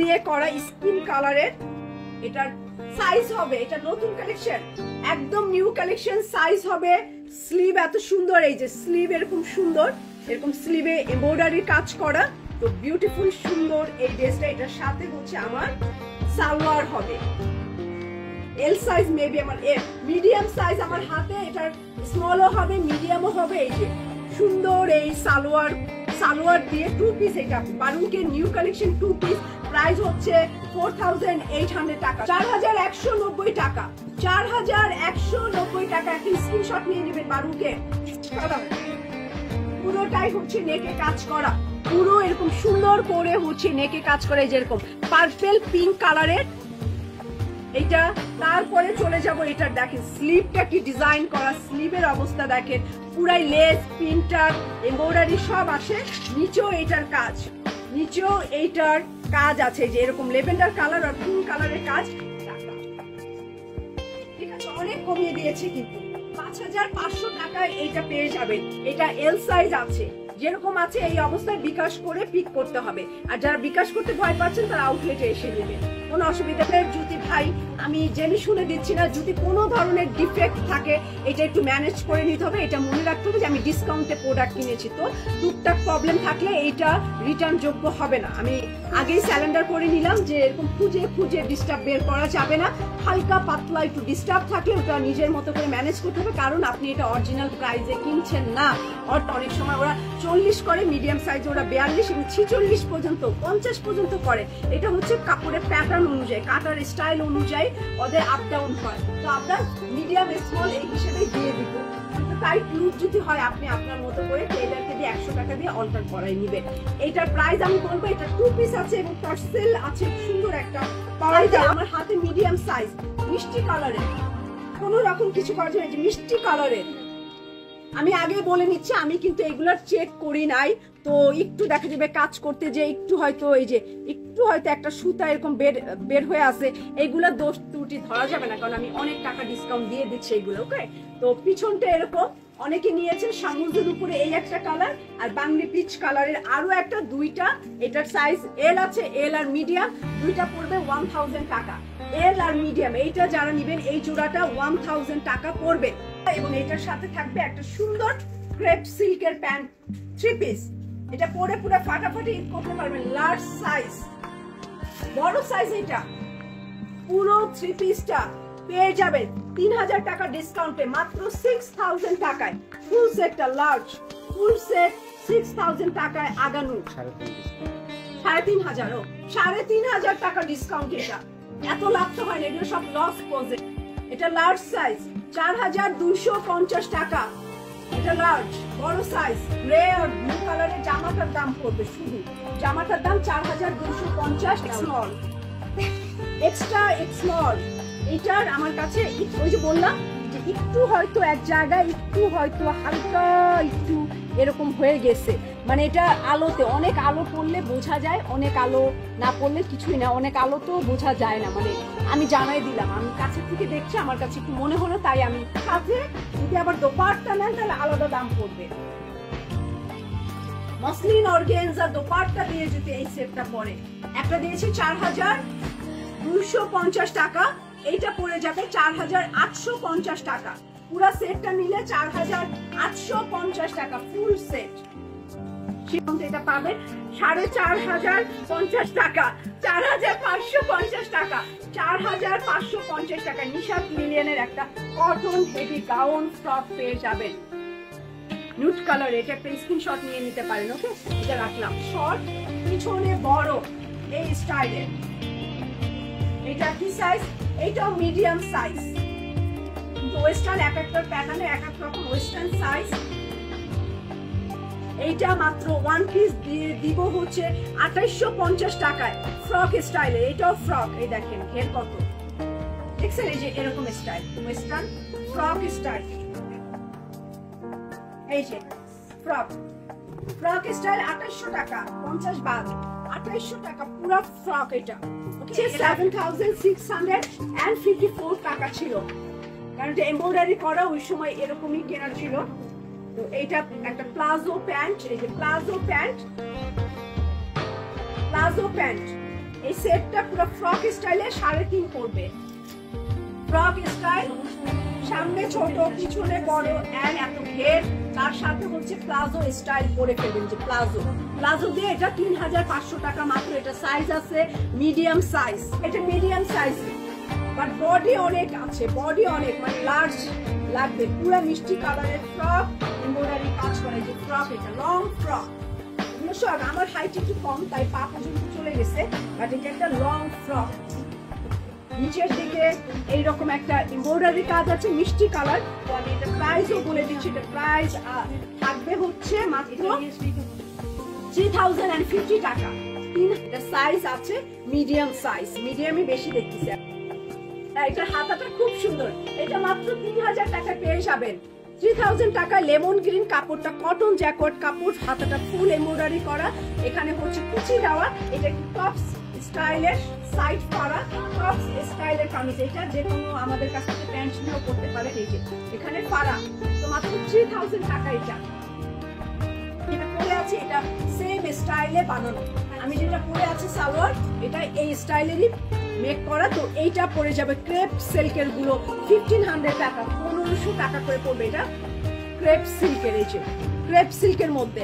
দিয়ে করা স্কিন কালারের, এটার সাইজ হবে, এটা নতুন কালেকশন একদম নিউ কালেকশন সাইজ হবে। স্লিভ এত সুন্দর, এই যে স্লিভ এরকম সুন্দর, এরকম স্লিভে এমব্রয়ডারি কাজ করা, তো বিউটিফুল সুন্দর এই ড্রেসটা এটার সাথে হচ্ছে আমার সালোয়ার হবে। এল সাইজ মেবি আমার, এ মিডিয়াম সাইজ আমার হাতে, এটার স্মলও হবে মিডিয়ামও হবে, এই যে সুন্দর এই সালোয়ার সালোয়ার দিয়ে টু পিস এটা বারুনকে new collection two piece price হচ্ছে ফোর থাউজেন্ড এইট হান্ড্রেড টাকা। চার হাজার একশো নব্বই টাকা। চার হাজার একশো নব্বই টাকা একটা স্ক্রিনশট নিয়ে নেবেন বারুনকে। পুরোটাই হচ্ছে নেকে কাজ করা। পুরো এরকম সুন্দর করে হচ্ছে নেকে কাজ করে যেরকম পার্পেল পিঙ্ক কালারের এটা তারপরে চলে যাব এটা দেখেন স্লিভটা কি ডিজাইন করা স্লিভের অবস্থা দেখেন। পুরাই লেস প্রিন্টার এমব্রয়ডারি সব আসে। নিচেও এটার কাজ। নিচেও এইটার কাজ আছে যে এরকম লেভেন্ডার কালার আর পিঙ্ক কালারের কাজ। অনেক কমিয়ে দিয়েছে কিন্তু। পাঁচ হাজার পাঁচশো টাকায় এইটা পেয়ে যাবেন। এটা এল সাইজ আছে। যেরকম আছে এই অবস্থায় বিকাশ করে পিক করতে হবে। আর যারা বিকাশ করতে ভয় পাচ্ছেন, তারা আউটলেটে এসে নেবেন কোনো অসুবিধা নেই। জুতি ভাই, আমি জেনে শুনে দিচ্ছি না, যদি কোনো ধরনের ডিফেক্ট থাকে, এটা একটু ম্যানেজ করে নিতে হবে। এটা মনে রাখতে হবে যে আমি ডিসকাউন্টে প্রোডাক্ট কিনেছি। তো টুকটাক প্রবলেম থাকলে এইটা রিটার্ন যোগ্য হবে না। আমি আগেই স্যালেন্ডার করে নিলাম যে এরকম খুঁজে খুঁজে ডিস্টার্ব বের করা যাবে না। হালকা পাতলা একটু ডিস্টার্ব থাকলে ওটা নিজের মতো করে ম্যানেজ করতে হবে। কারণ আপনি এটা অরিজিনাল প্রাইসে কিনছেন না। অনেক সময় ওরা চল্লিশ করে মিডিয়াম সাইজ ওরা বিয়াল্লিশ এবং ছিচল্লিশ পর্যন্ত পঞ্চাশ পর্যন্ত করে। এটা হচ্ছে কাপড়ের প্যাটার্ন অনুযায়ী কাটার স্টাইল অনুযায়ী ওদের আপ ডাউন হয়। তো আমরা মিডিয়াম স্মল এই হিসেবে দিয়ে দিব। টাইট লুজ যদি হয় আপনি আপনার মতো করে টেলারকে দিয়ে একশো টাকা দিয়ে অল্টার করাই নিবেন। এটার প্রাইস আমি বলব এটা টু পিস আছে এবং পার্সেল আছে সুন্দর একটা পাওয়া যায়। আমার হাতে মিডিয়াম সাইজ মিষ্টি কালারের কোনো রকম কিছু করা যায় যে মিষ্টি কালারের আমি আগে বলে নিচ্ছি, আমি কিন্তু এগুলার চেক করি নাই। তো একটু দেখা যাবে কাজ করতে যে একটু হয়তো এই যে, একটু হয়তো একটা সুতা এরকম বের বের হয়ে আছে। এইগুলা দোষ ত্রুটি ধরা যাবে না, কারণ আমি অনেক টাকা ডিসকাউন্ট দিয়ে দিচ্ছি এগুলো ওকে তো পিছনটা এরকম, অনেকে নিয়েছেন সামুদ্রের উপরে এই একটা কালার আর বাংলি পিচ কালারের আরও একটা, দুইটা, এটার সাইজ এল আছে এল আর মিডিয়াম দুইটা পড়বে ওয়ান থাউজেন্ড টাকা। এল আর মিডিয়াম এইটা যারা নিবেন এই জোড়াটা ওয়ান থাউজেন্ড টাকা পড়বে। এবং এটার সাথে থাকবে একটা সুন্দর ক্রেপ সিল্কের প্যান্ট থ্রি পিস এটা পরে পুরো ফাটাফাটি ঈদ করতে পারবেন লার্জ সাইজ বড় সাইজ এটা পুরো থ্রি পিসটা পেয়ে যাবেন। তিন হাজার টাকা ডিসকাউন্টে মাত্র সিক্স থাউজেন্ড টাকায়। ফুল সেটটা large full set six thousand টাকায় আগানো। সাড়ে তিন হাজার। ও সাড়ে তিন হাজার টাকা ডিসকাউন্ট এটা। এত লাভ তো হয় না, এগুলো সব লস পজে এটা লার্জ সাইজ চার হাজার দুইশো পঞ্চাশ টাকা। এটা লার্জ বড় সাইজ গ্রে আর ব্লু কালারের জামাটার দাম পড়বে শুধু। জামাটার দাম চার হাজার দুইশো পঞ্চাশ স্মল এক্সট্রা স্মল এটার আমার কাছে, ওই যে বললাম যে একটু হয়তো এক জায়গায়, একটু হয়তো হালকা, একটু এরকম হয়ে গেছে। মানে এটা আলোতে, অনেক আলো পড়লে বোঝা যায়, অনেক আলো না পড়লে কিছুই না, অনেক আলো তো বোঝা যায় না। মানে আমি জানাই দিলাম, আমি কাছে থেকে দেখছি, আমার কাছে একটু মনে হলো, তাই আমি সাথে যদি আবার দোপাট্টা নেন, তাহলে আলাদা দাম পড়বে। মসলিন অর্গেনজা দোপাট্টা দিয়ে যদি এই সেটটা পরে। একটা দিয়েছি চার হাজার দুইশো পঞ্চাশ টাকা, এইটা পড়ে যাবে চার হাজার আটশো পঞ্চাশ টাকা। পুরা সেটটা নিলে চার হাজার আটশো পঞ্চাশ টাকা ফুল সেট এটা পাবেন সাড়ে চার হাজার পঞ্চাশ টাকা, চার হাজার পাঁচশো পঞ্চাশ টাকা, চার হাজার পাঁচশো পঞ্চাশ টাকা। নিশাদ মিলিয়নের একটা কটন হেভি গাউন ফ্রক পেয়ে যাবেন। নুট কালার এটা একটা স্ক্রিনশট নিয়ে নিতে পারেন ওকে এটা রাখলাম। শর্ট পিছনে বড়, এই স্টাইলের এটা কি সাইজ এটাও মিডিয়াম সাইজ ওয়েস্টার্ন এক একটা প্যাটার্নে এক এক রকম ওয়েস্টার্ন সাইজ এইটা মাত্র ওয়ান পিস দিয়ে দিব হচ্ছে আঠাইশো পঞ্চাশ টাকায়। ফ্রক স্টাইলে এটাও ফ্রক এই দেখেন ঘের কত। দেখছেন এই যে এরকম স্টাইল ওয়েস্টার্ন ফ্রক স্টাইল এই যে ফ্রক ফ্রক স্টাইল আঠাইশো টাকা পঞ্চাশ বাদ। আঠাইশো টাকা পুরো ফ্রক এটা। Seven thousand six hundred and fifty four টাকা ছিল। কারণ এটা এমব্রয়ডারি করা ওই সময় এরকমই কেনা ছিল। তো এইটা একটা প্লাজো প্যান্ট, এই যে প্লাজো প্যান্ট। Palazzo pant. এই সেটটা পুরো ফ্রক স্টাইলে সাড়ে তিন পড়বে। ফ্রক স্টাইল, সামনে ছোট, পিছনে বড় এন্ড এত ঘের। তার সাথে হচ্ছে প্লাজো স্টাইল পরে ফেলবেন যে প্লাজো। প্লাজো দিয়ে এটা তিন হাজার পাঁচশো টাকা মাত্র। এটা সাইজ আছে মিডিয়াম সাইজ এটা মিডিয়াম সাইজ বাট বডি অনেক আছে বডি অনেক মানে লার্জ লাগবে। পুরো মিষ্টি কালারের ফ্রক এমব্রয়ডারি কাজ করে যে ফ্রক এটা লং ফ্রক সব আমার হাইট একটু কম তাই পা পর্যন্ত চলে গেছে বাট এটা একটা লং ফ্রক নিচের দিকে এইরকম একটা এমব্রয়ডারি কাজ আছে মিষ্টি কালার তো আমি এটা প্রাইসও বলে দিচ্ছি এটা প্রাইস থাকবে হচ্ছে মাত্র থ্রি থাউজেন্ড অ্যান্ড ফিফটি টাকা। তিন সাইজ আছে মিডিয়াম সাইজ মিডিয়ামই বেশি দেখতেছি। এটার হাতাটা খুব সুন্দর। এটা মাত্র তিন হাজার টাকা পেয়ে যাবেন। থ্রি থাউজেন্ড টাকা লেমন গ্রিন কাপড়টা কটন জ্যাকট কাপড়, হাতাটা ফুল এমব্রয়ডারি করা। এখানে হচ্ছে কুচি দেওয়া। এটা একটু টপস স্টাইলের সাইড করা। টপস স্টাইলের কামিজ। এটা যে কোনো আমাদের কাছ থেকে প্যান্ট নিয়েও করতে পারে এই যে। এখানে পারা তো মাত্র থ্রি থাউজেন্ড টাকা এটা। যেটা আছে, এটা সেম স্টাইলে বানানো। আমি যেটা পরে আছে সালোয়ার, এটা এই স্টাইলেরই মেক করা, তো এইটা পড়ে যাবে ক্রেপ সিল্কেরগুলো ফিফটিন হান্ড্রেড টাকা, পনেরোশো টাকা করে পড়বে এটা ক্রেপ সিল্কের এই যে ক্রেপ সিল্কের মধ্যে।